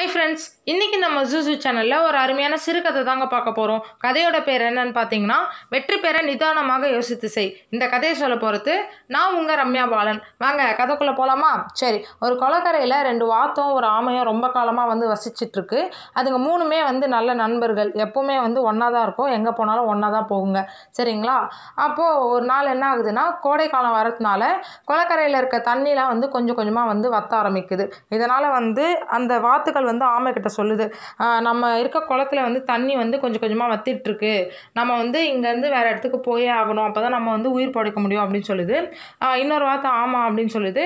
Hi friends இன்றைக்கி நம்ம juice சேனலில் ஒரு அருமையான சிறுகதை தாங்க பார்க்க போகிறோம் கதையோட பேர் என்னன்னு பார்த்தீங்கன்னா வெற்றி பெற நிதானமாக யோசித்து செய். இந்த கதையை சொல்ல போகிறது நான் உங்கள் ரம்யா பாலன். வாங்க கதைக்குள்ளே போகலாமா சரி ஒரு குளக்கரையில் ரெண்டு வாத்தும் ஒரு ஆமையும் ரொம்ப காலமாக வந்து வசிச்சிட்ருக்கு. அதுங்க மூணுமே வந்து நல்ல நண்பர்கள். எப்போவுமே வந்து ஒன்றா தான் இருக்கும். எங்கே போனாலும் ஒன்றா தான் போகுங்க. சரிங்களா? அப்போது ஒரு நாள் என்ன ஆகுதுன்னா கோடை காலம் வரதுனால குளக்கரையில் இருக்க தண்ணிலாம் வந்து கொஞ்சம் கொஞ்சமாக வந்து வத்த ஆரம்பிக்குது. இதனால் வந்து அந்த வாத்துக்கள் வந்து ஆமை கிட்ட சொல்லுது. நம்ம இருக்க குளத்துல வந்து தண்ணி வந்து கொஞ்சம் கொஞ்சமாக வத்திட்டுருக்கு நம்ம வந்து இங்கேருந்து வேறு இடத்துக்கு போயே ஆகணும். அப்போ தான் நம்ம வந்து உயிர் படைக்க முடியும் அப்படின்னு சொல்லுது. இன்னொரு வார்த்தை ஆமாம் அப்படின்னு சொல்லுது.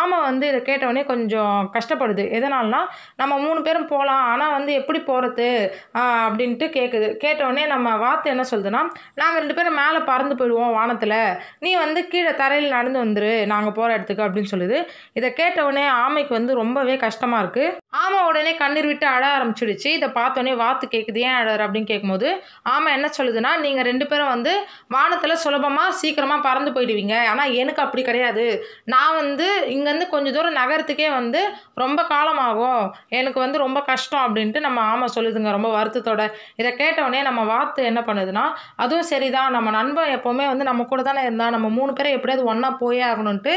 ஆமை வந்து இதை கேட்டவுடனே கொஞ்சம் கஷ்டப்படுது. எதனால்னா நம்ம மூணு பேரும் போகலாம் ஆனால் வந்து எப்படி போகிறது அப்படின்ட்டு கேட்குது கேட்டவுடனே நம்ம வார்த்தை என்ன சொல்லுதுன்னா நாங்கள் ரெண்டு பேரும் மேலே பறந்து போயிடுவோம் வானத்தில். நீ வந்து கீழே தரையில் நடந்து வந்துரு. நாங்கள் போகிற இடத்துக்கு அப்படின்னு சொல்லுது. இதை கேட்டவுடனே ஆமைக்கு வந்து ரொம்பவே கஷ்டமாக இருக்குது ஆமை உடனே கண்ணீர் விட்டு அழ ஆரம்பிச்சிடுச்சு. இதை பார்த்தோன்னே வாத்து கேட்குது ஏன் அழற? அப்படின்னு கேட்கும்போது ஆமாம் என்ன சொல்லுதுன்னா நீங்கள் ரெண்டு பேரும் வந்து வானத்தில் சுலபமாக சீக்கிரமாக பறந்து போயிடுவீங்க. ஆனால் எனக்கு அப்படி கிடையாது. நான் வந்து இங்கேருந்து கொஞ்சம் தூரம் நகரத்துக்கே வந்து ரொம்ப காலமாகும். எனக்கு வந்து ரொம்ப கஷ்டம் அப்படின்ட்டு நம்ம ஆமை சொல்லுதுங்க ரொம்ப வருத்தத்தோட. இதை கேட்டவுடனே நம்ம வாத்து என்ன பண்ணுதுன்னா அதுவும் சரிதான். நம்ம நண்பன் எப்போவுமே வந்து நம்ம கூட தானே இருந்தான். நம்ம மூணு பேரும் எப்படியாவது ஒன்றா போயே ஆகணுன்ட்டு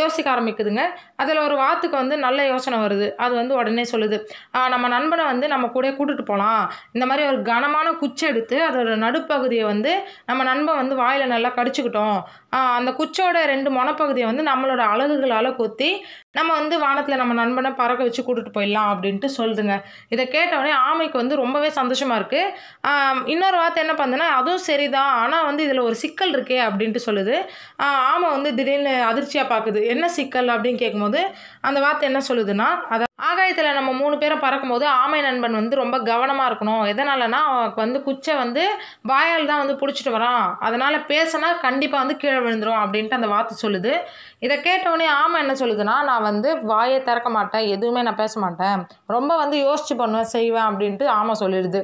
யோசிக்க ஆரம்பிக்குதுங்க. அதில் ஒரு வாத்துக்கு வந்து நல்ல யோசனை வருது. அது வந்து உடனே சொல்லுது. ஆஹ், நம்ம நண்பனை வந்து நம்ம கூட கூட்டிட்டு போகலாம் இந்த மாதிரி ஒரு கனமான குச்சி எடுத்து அதோட நடுப்பகுதியை வந்து நம்ம நண்பன் வந்து வாயில் நல்லா கடிச்சுக்கிட்டோம். ஆஹ், அந்த குச்சோட ரெண்டு முனப்பகுதியை வந்து நம்மளோட அழகுகளால் கொத்தி நம்ம வந்து வானத்தில் நம்ம நண்பனை பறக்க வச்சு கூட்டிட்டு போயிடலாம் அப்படின்ட்டு சொல்லுதுங்க. இதை கேட்டவுடனே ஆமைக்கு வந்து ரொம்பவே சந்தோஷமாக இருக்குது இன்னொரு வார்த்தை என்ன பண்ணுதுன்னா அதுவும் சரிதான். ஆனால் வந்து இதில் ஒரு சிக்கல் இருக்கே அப்படின்ட்டு சொல்லுது. ஆமை வந்து திடீர்னு அதிர்ச்சியாக பார்க்குது என்ன சிக்கல்? அப்படின்னு கேட்கும்போது அந்த வார்த்தை என்ன சொல்லுதுன்னா அதை ஆகாயத்தில் நம்ம மூணு பேரும் பறக்கும்போது ஆமை நண்பன் வந்து ரொம்ப கவனமாக இருக்கணும். எதனாலனா அவனுக்கு வந்து குச்சை வந்து வாயால் தான் வந்து பிடிச்சிட்டு வரான். அதனால் பேசினா கண்டிப்பாக வந்து கீழே விழுந்துரும் அப்படின்ட்டு அந்த வார்த்தை சொல்லுது. இதை கேட்டவுடனே ஆமை என்ன சொல்லுதுன்னா நான் நான் வந்து வாயை திறக்க மாட்டேன் எதுவுமே நான் பேச மாட்டேன். ரொம்ப வந்து யோசிச்சு பண்ணுவேன் செய்வேன் அப்படின்ட்டு ஆமாம் சொல்லிடுது.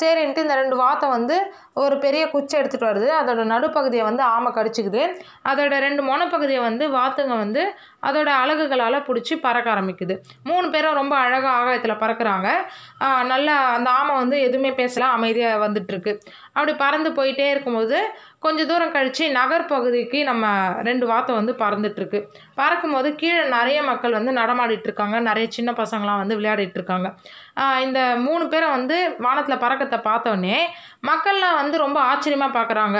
சரின்ட்டு இந்த ரெண்டு வாத்தை வந்து ஒரு பெரிய குச்சி எடுத்துகிட்டு வருது. அதோட நடுப்பகுதியை வந்து ஆமை கடிச்சிக்குது. அதோட ரெண்டு மொனப்பகுதியை வந்து வாத்துங்க வந்து அதோட அழகுகளால் பிடிச்சி பறக்க ஆரம்பிக்குது. மூணு பேரும் ரொம்ப அழகாக ஆகாயத்தில் பறக்கிறாங்க. நல்லா அந்த ஆமை வந்து எதுவுமே பேசல அமைதியாக வந்துட்டுருக்கு. அப்படி பறந்து போயிட்டே இருக்கும்போது கொஞ்சம் தூரம் கழித்து நகர்பகுதிக்கு நம்ம ரெண்டு வாத்தை வந்து பறந்துட்டுருக்கு. பறக்கும்போது கீழே நிறைய மக்கள் வந்து நடமாடிட்டு இருக்காங்க. நிறைய சின்ன பசங்களாம் வந்து விளையாடிட்டு இருக்காங்க. இந்த மூணு பேரை வந்து வானத்தில் பறக்கத்தை பார்த்தோன்னே மக்கள்லாம் வந்து ரொம்ப ஆச்சரியமாக பார்க்குறாங்க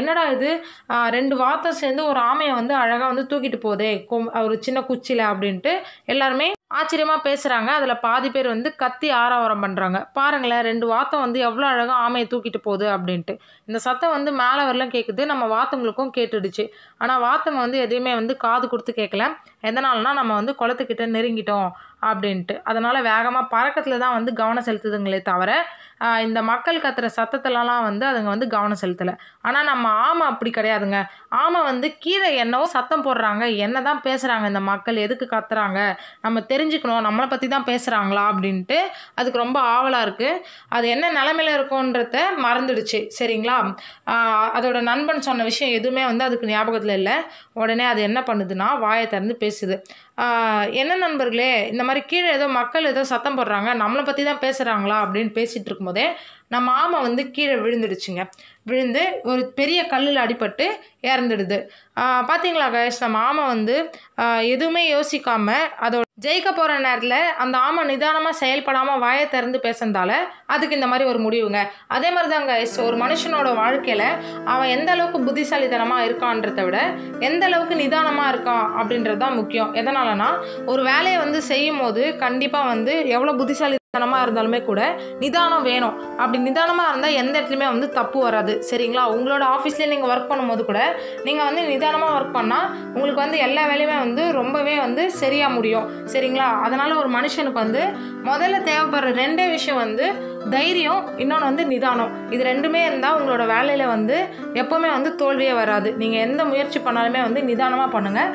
என்னடா இது? ரெண்டு வாத்தம் சேர்ந்து ஒரு ஆமையை வந்து அழகாக வந்து தூக்கிட்டு போதே கொம் ஒரு சின்ன குச்சியில் அப்படின்ட்டு எல்லாருமே ஆச்சரியமாக பேசுகிறாங்க அதில் பாதி பேர் வந்து கத்தி ஆரவாரம் பண்ணுறாங்க பாருங்களேன் ரெண்டு வாத்தம் வந்து எவ்வளோ அழகாக ஆமையை தூக்கிட்டு போகுது அப்படின்ட்டு. இந்த சத்தம் வந்து மேலே வரலாம் கேட்குது நம்ம வாத்தங்களுக்கும் கேட்டுடுச்சு. ஆனால் வாத்தங்க வந்து எதையுமே வந்து காது கொடுத்து கேட்கல எதனால்னா நம்ம வந்து குளத்துக்கிட்ட நெருங்கிட்டோம். அப்படின்ட்டு. அதனால் வேகமாக பறக்கத்தில் தான் வந்து கவனம் செலுத்துதுங்களே தவிர இந்த மக்கள் கத்துற சத்தத்துலலாம் வந்து அதுங்க வந்து கவனம் செலுத்தலை. ஆனால் நம்ம ஆமை அப்படி கிடையாதுங்க. ஆமை வந்து கீழே என்னவோ சத்தம் போடுறாங்க என்ன தான் பேசுகிறாங்க இந்த மக்கள் எதுக்கு கத்துறாங்க நம்ம தெரிஞ்சுக்கணும் நம்மளை பற்றி தான் பேசுகிறாங்களா அப்படின்ட்டு அதுக்கு ரொம்ப ஆவலாக இருக்குது அது என்ன நிலமையில இருக்குன்றத மறந்துடுச்சு சரிங்களா? அதோட நண்பன் சொன்ன விஷயம் எதுவுமே வந்து அதுக்கு ஞாபகத்தில் இல்லை. உடனே அது என்ன பண்ணுதுன்னா வாயை திறந்து பேசுது. என்ன நண்பர்களே இந்த மாதிரி கீழே ஏதோ மக்கள் ஏதோ சத்தம் போடுறாங்க நம்மளை பற்றி தான் பேசுகிறாங்களா அப்படின்னு பேசிகிட்டு இருக்கும்போதே நம்ம ஆமை வந்து கீழே விழுந்துடுச்சுங்க. விழுந்து ஒரு பெரிய கல்லில் அடிபட்டு இறந்துடுது. பார்த்தீங்களா கைஸ் நம்ம ஆமை வந்து எதுவுமே யோசிக்காமல் அதோட ஜெயிக்க போகிற நேரத்தில் அந்த ஆமை நிதானமாக செயல்படாமல் வாயை திறந்து பேசுனதால அதுக்கு இந்த மாதிரி ஒரு முடிவுங்க. அதே மாதிரி தாங்க ஒரு மனுஷனோட வாழ்க்கையில் அவன் எந்த அளவுக்கு புத்திசாலித்தனமாக இருக்கான்றத விட எந்த அளவுக்கு நிதானமாக இருக்கான் அப்படின்றது தான் முக்கியம். எதனாலனா ஒரு வேலையை வந்து செய்யும் போது கண்டிப்பாக வந்து எவ்வளோ நிதானமாக இருந்தாலுமே கூட நிதானம் வேணும். அப்படி நிதானமாக இருந்தால் எந்த இடத்துலையுமே வந்து தப்பு வராது. சரிங்களா? உங்களோட ஆஃபீஸ்லேயே நீங்கள் ஒர்க் பண்ணும்போது கூட நீங்கள் வந்து நிதானமாக ஒர்க் பண்ணால் உங்களுக்கு வந்து எல்லா வேலையுமே வந்து ரொம்பவே வந்து சரியாக முடியும். சரிங்களா? அதனால் ஒரு மனுஷனுக்கு வந்து முதல்ல தேவைப்படுற ரெண்டே விஷயம் வந்து தைரியம் இன்னொன்று வந்து நிதானம். இது ரெண்டுமே இருந்தால் உங்களோட வேலையில் வந்து எப்போவுமே வந்து தோல்வியே வராது. நீங்கள் எந்த முயற்சி பண்ணாலுமே வந்து நிதானமாக பண்ணுங்கள்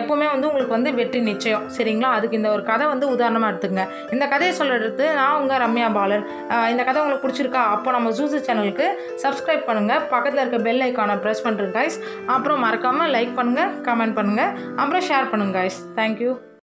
எப்போவுமே வந்து உங்களுக்கு வந்து வெற்றி நிச்சயம். சரிங்களா? அதுக்கு இந்த ஒரு கதை வந்து உதாரணமாக எடுத்துங்க இந்த கதையை சொல்கிறது நான் உங்கள் ரம்யா பாலன். இந்த கதை உங்களுக்கு பிடிச்சிருக்கா? அப்போ நம்ம ஜூசி சேனலுக்கு சப்ஸ்கிரைப் பண்ணுங்கள் பக்கத்தில் இருக்க பெல் ஐக்கானை ப்ரெஸ் பண்ணுறேன் கைஸ் அப்புறம் மறக்காமல் லைக் பண்ணுங்கள் கமெண்ட் பண்ணுங்கள் அப்புறம் ஷேர் பண்ணுங்கள் கைஸ் தேங்க்யூ